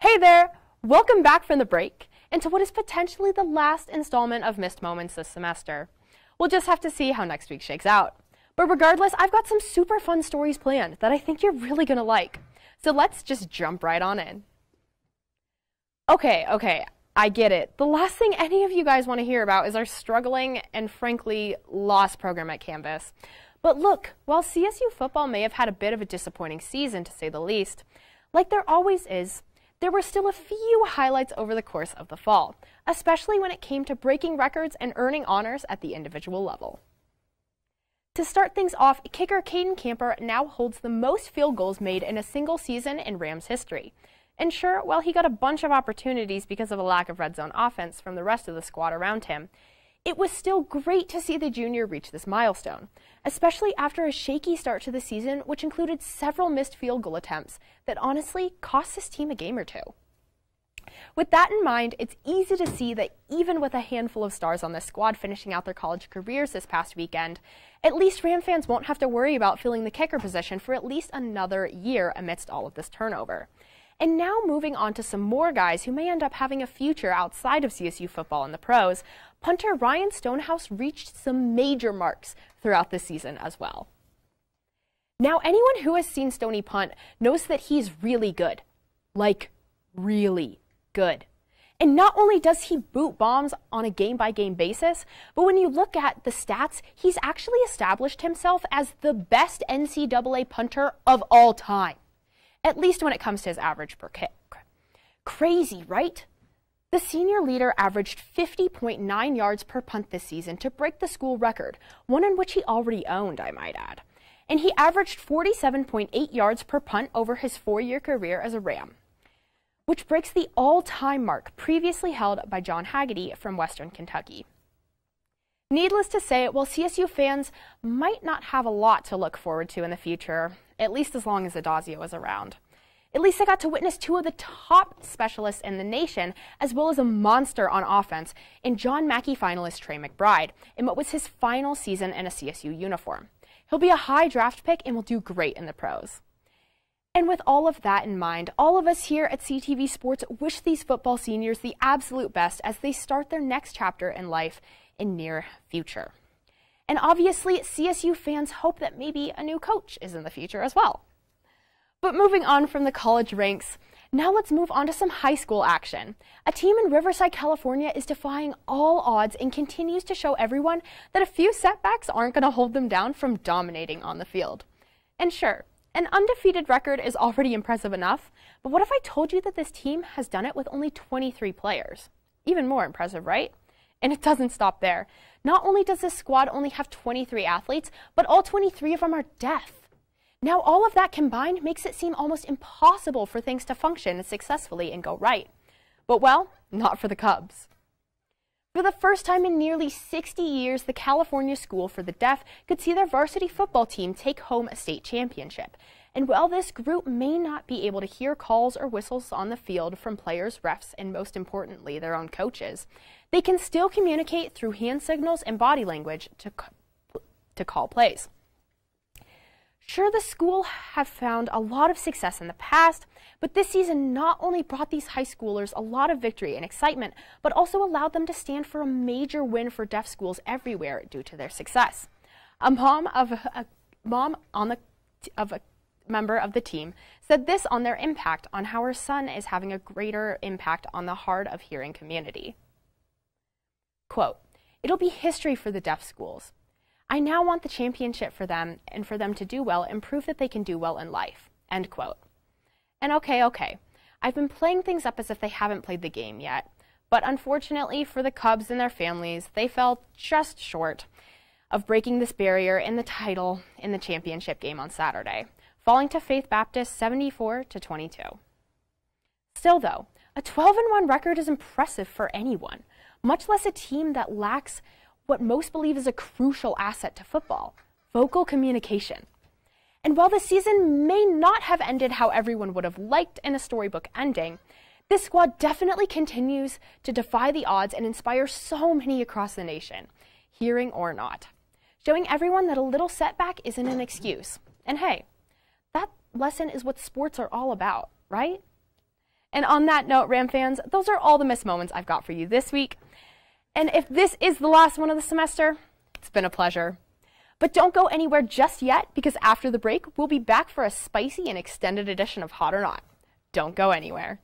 Hey there! Welcome back from the break into what is potentially the last installment of Missed Moments this semester. We'll just have to see how next week shakes out. But regardless, I've got some super fun stories planned that I think you're really gonna like. So let's just jump right on in. Okay, okay, I get it. The last thing any of you guys want to hear about is our struggling and frankly lost program at Canvas. But look, while CSU football may have had a bit of a disappointing season to say the least, like there always is, there were still a few highlights over the course of the fall, especially when it came to breaking records and earning honors at the individual level. To start things off, kicker Cayden Camper now holds the most field goals made in a single season in Rams history. And sure, while he got a bunch of opportunities because of a lack of red zone offense from the rest of the squad around him, it was still great to see the junior reach this milestone, especially after a shaky start to the season, which included several missed field goal attempts that honestly cost his team a game or two. With that in mind, it's easy to see that even with a handful of stars on this squad finishing out their college careers this past weekend, at least Ram fans won't have to worry about filling the kicker position for at least another year amidst all of this turnover. And now moving on to some more guys who may end up having a future outside of CSU football in the pros, punter Ryan Stonehouse reached some major marks throughout the season as well. Now, anyone who has seen Stony punt knows that he's really good. Like, really good. And not only does he boot bombs on a game by game basis, but when you look at the stats, he's actually established himself as the best NCAA punter of all time at least when it comes to his average per kick. Crazy, right? The senior leader averaged 50.9 yards per punt this season to break the school record, one in which he already owned, I might add. And he averaged 47.8 yards per punt over his four year career as a Ram, which breaks the all time mark previously held by John Haggerty from Western Kentucky. Needless to say, while CSU fans might not have a lot to look forward to in the future, at least as long as Addazio is around. At least I got to witness two of the top specialists in the nation, as well as a monster on offense in John Mackey finalist Trey McBride, in what was his final season in a CSU uniform. He'll be a high draft pick and will do great in the pros. And with all of that in mind, all of us here at CTV Sports wish these football seniors the absolute best as they start their next chapter in life in near future. And obviously, CSU fans hope that maybe a new coach is in the future as well. But moving on from the college ranks, now let's move on to some high school action. A team in Riverside, California is defying all odds and continues to show everyone that a few setbacks aren't going to hold them down from dominating on the field. And sure, an undefeated record is already impressive enough, but what if I told you that this team has done it with only 23 players? Even more impressive, right? And it doesn't stop there. Not only does this squad only have 23 athletes, but all 23 of them are deaf. Now, all of that combined makes it seem almost impossible for things to function successfully and go right. But, well, not for the Cubs. For the first time in nearly 60 years, the California School for the Deaf could see their varsity football team take home a state championship. And while this group may not be able to hear calls or whistles on the field from players, refs, and most importantly, their own coaches, they can still communicate through hand signals and body language to, to call plays. Sure, the school have found a lot of success in the past, but this season not only brought these high schoolers a lot of victory and excitement, but also allowed them to stand for a major win for deaf schools everywhere due to their success. A mom of a, a mom on the of a member of the team said this on their impact on how her son is having a greater impact on the hard of hearing community. Quote, It'll be history for the deaf schools. I now want the championship for them and for them to do well and prove that they can do well in life. End quote. And okay, okay. I've been playing things up as if they haven't played the game yet. But unfortunately for the Cubs and their families, they fell just short of breaking this barrier in the title in the championship game on Saturday, falling to Faith Baptist 74 to 22. Still though, a 12 1 record is impressive for anyone much less a team that lacks what most believe is a crucial asset to football vocal communication. And while the season may not have ended how everyone would have liked in a storybook ending, this squad definitely continues to defy the odds and inspire so many across the nation, hearing or not, showing everyone that a little setback isn't an excuse. And hey, that lesson is what sports are all about, right? And on that note, Ram fans, those are all the missed moments I've got for you this week. And if this is the last one of the semester, it's been a pleasure. But don't go anywhere just yet because after the break, we'll be back for a spicy and extended edition of Hot or Not. Don't go anywhere.